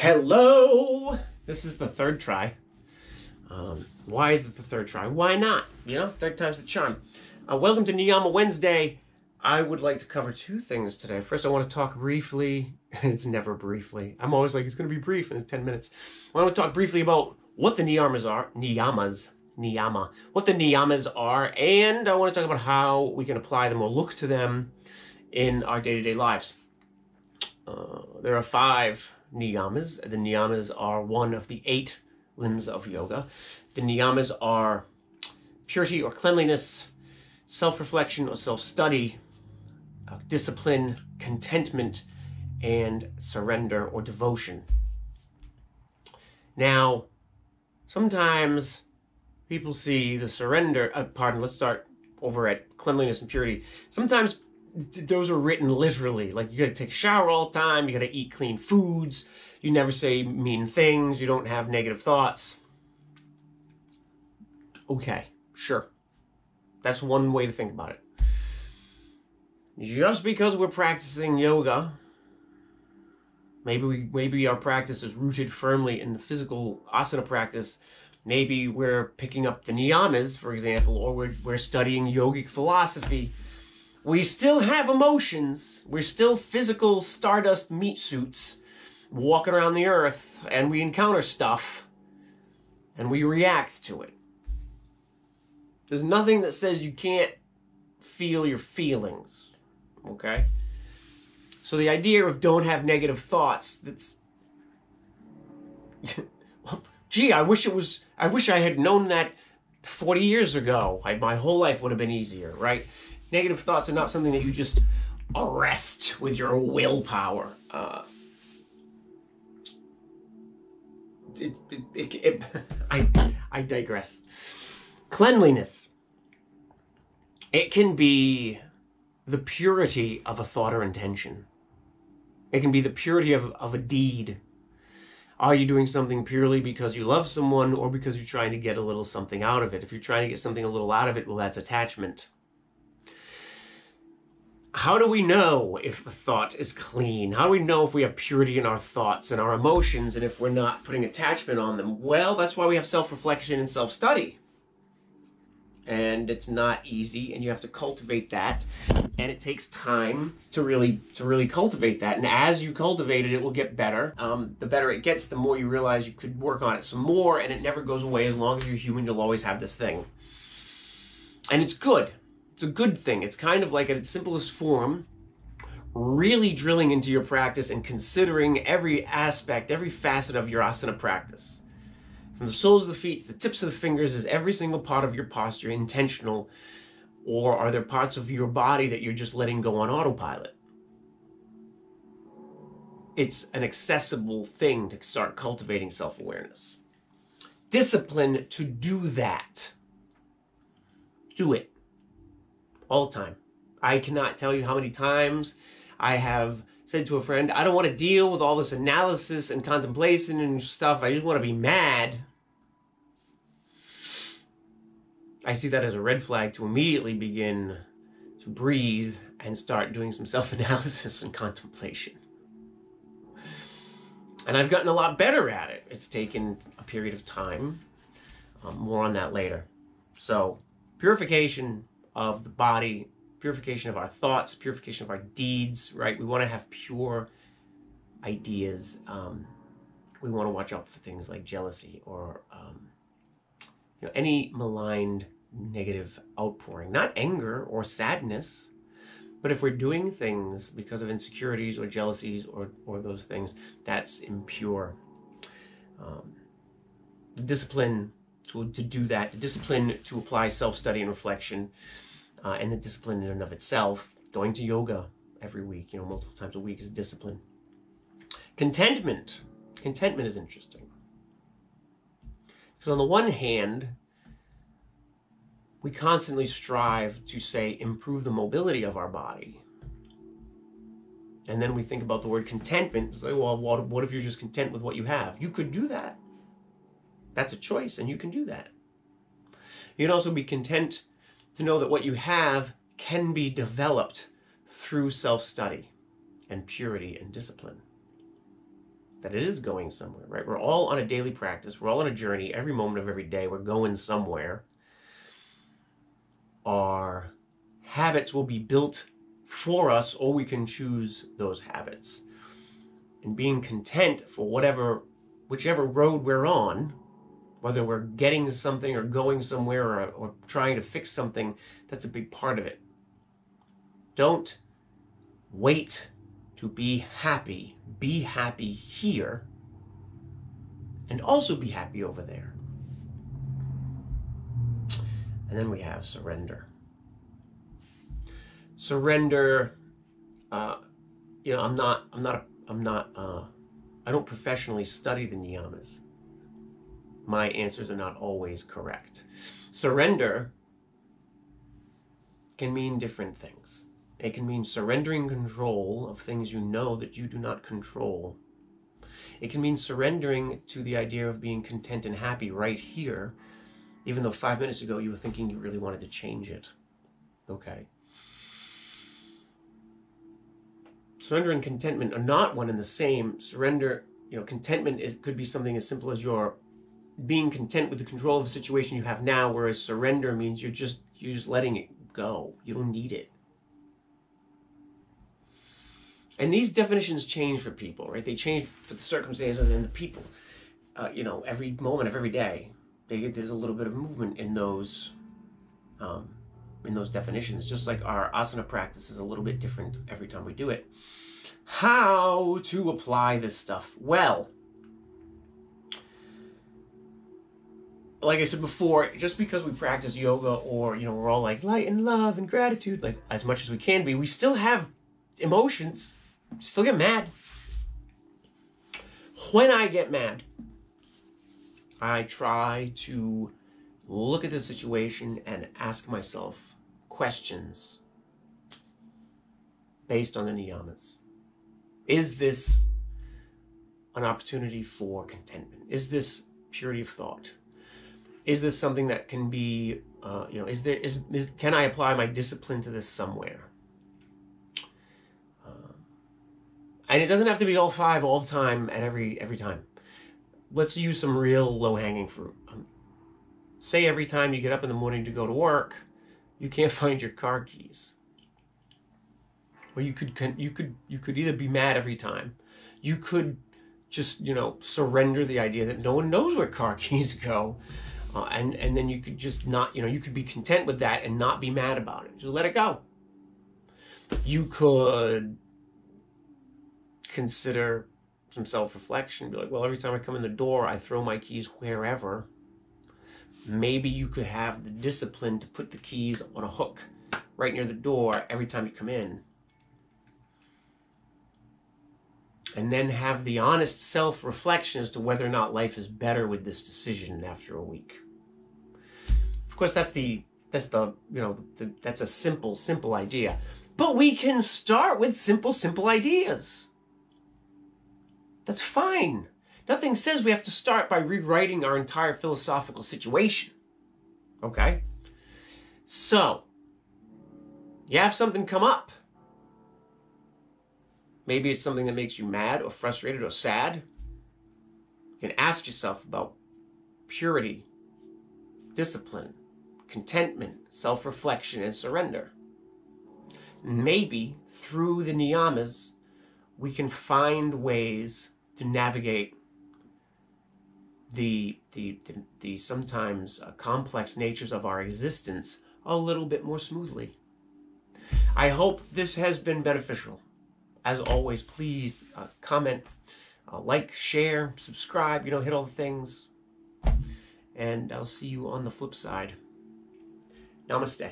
Hello! This is the third try. Um, why is it the third try? Why not? You know, third time's the charm. Uh, welcome to Niyama Wednesday. I would like to cover two things today. First, I want to talk briefly, it's never briefly. I'm always like, it's going to be brief, and it's 10 minutes. I want to talk briefly about what the Niyamas are, Niyamas, Niyama, what the Niyamas are, and I want to talk about how we can apply them or look to them in our day to day lives. Uh, there are five niyamas. The niyamas are one of the eight limbs of yoga. The niyamas are purity or cleanliness, self reflection or self study, uh, discipline, contentment, and surrender or devotion. Now, sometimes people see the surrender, uh, pardon, let's start over at cleanliness and purity. Sometimes those are written literally. Like you got to take a shower all the time. You got to eat clean foods. You never say mean things. You don't have negative thoughts. Okay, sure. That's one way to think about it. Just because we're practicing yoga, maybe we maybe our practice is rooted firmly in the physical asana practice. Maybe we're picking up the niyamas, for example, or we're, we're studying yogic philosophy we still have emotions. We're still physical stardust meat suits walking around the earth and we encounter stuff and we react to it. There's nothing that says you can't feel your feelings. Okay? So the idea of don't have negative thoughts, that's gee, I wish it was I wish I had known that 40 years ago. I, my whole life would have been easier, right? Negative thoughts are not something that you just arrest with your willpower. Uh, it, it, it, I, I digress. Cleanliness. It can be the purity of a thought or intention. It can be the purity of, of a deed. Are you doing something purely because you love someone or because you're trying to get a little something out of it? If you're trying to get something a little out of it, well, that's attachment how do we know if a thought is clean? How do we know if we have purity in our thoughts and our emotions and if we're not putting attachment on them? Well, that's why we have self reflection and self study. And it's not easy, and you have to cultivate that. And it takes time to really to really cultivate that. And as you cultivate it, it will get better. Um, the better it gets, the more you realize you could work on it some more, and it never goes away. As long as you're human, you'll always have this thing. And it's good it's a good thing. It's kind of like at its simplest form, really drilling into your practice and considering every aspect, every facet of your asana practice. From the soles of the feet to the tips of the fingers, is every single part of your posture intentional? Or are there parts of your body that you're just letting go on autopilot? It's an accessible thing to start cultivating self awareness. Discipline to do that. Do it all the time. I cannot tell you how many times I have said to a friend, I don't want to deal with all this analysis and contemplation and stuff. I just want to be mad. I see that as a red flag to immediately begin to breathe and start doing some self analysis and contemplation. And I've gotten a lot better at it. It's taken a period of time. Um, more on that later. So, purification of the body, purification of our thoughts, purification of our deeds, right? We want to have pure ideas. Um, we want to watch out for things like jealousy or um, you know any maligned negative outpouring, not anger or sadness, but if we're doing things because of insecurities or jealousies or or those things, that's impure. Um, discipline to, to do that, discipline to apply self study and reflection, uh, and the discipline in and of itself. Going to yoga every week, you know, multiple times a week is discipline. Contentment. Contentment is interesting. Because on the one hand, we constantly strive to say improve the mobility of our body. And then we think about the word contentment. Like, well, what, what if you're just content with what you have? You could do that. That's a choice, and you can do that. You can also be content to know that what you have can be developed through self study and purity and discipline. that it is going somewhere, right? We're all on a daily practice. We're all on a journey. Every moment of every day, we're going somewhere. Our habits will be built for us, or we can choose those habits. And being content for whatever, whichever road we're on, whether we're getting something or going somewhere or, or trying to fix something, that's a big part of it. Don't wait to be happy. Be happy here and also be happy over there. And then we have surrender. Surrender, uh, you know, I'm not, I'm not, I'm not, uh, I don't professionally study the niyamas. My answers are not always correct. Surrender can mean different things. It can mean surrendering control of things you know that you do not control. It can mean surrendering to the idea of being content and happy right here, even though five minutes ago you were thinking you really wanted to change it. Okay. Surrender and contentment are not one and the same. Surrender, you know, contentment is, could be something as simple as your being content with the control of the situation you have now, whereas surrender means you're just you're just letting it go. You don't need it. And these definitions change for people, right? They change for the circumstances and the people. Uh, you know, every moment of every day, they, there's a little bit of movement in those, um, in those definitions. Just like our asana practice is a little bit different every time we do it. How to apply this stuff? Well, like I said before, just because we practice yoga or, you know, we're all like light and love and gratitude, like as much as we can be, we still have emotions still get mad. When I get mad, I try to look at the situation and ask myself questions based on the niyamas. Is this an opportunity for contentment? Is this purity of thought? Is this something that can be, uh, you know, is there is, is can I apply my discipline to this somewhere? And it doesn't have to be all five all the time at every every time. Let's use some real low hanging fruit. Um, say every time you get up in the morning to go to work, you can't find your car keys. Or you could you could you could either be mad every time. You could just you know surrender the idea that no one knows where car keys go. Uh, and and then you could just not you know you could be content with that and not be mad about it. Just let it go. You could consider some self-reflection. Be like well every time i come in the door i throw my keys wherever. Maybe you could have the discipline to put the keys on a hook right near the door every time you come in and then have the honest self-reflection as to whether or not life is better with this decision after a week of course that's the that's the you know the, that's a simple simple idea but we can start with simple simple ideas that's fine. Nothing says we have to start by rewriting our entire philosophical situation. Okay? So, you have something come up. Maybe it's something that makes you mad or frustrated or sad. You can ask yourself about purity, discipline, contentment, self reflection, and surrender. Maybe through the niyamas, we can find ways to navigate the the the, the sometimes uh, complex natures of our existence a little bit more smoothly. I hope this has been beneficial. As always, please uh, comment, uh, like, share, subscribe, you know, hit all the things. And I'll see you on the flip side. Namaste.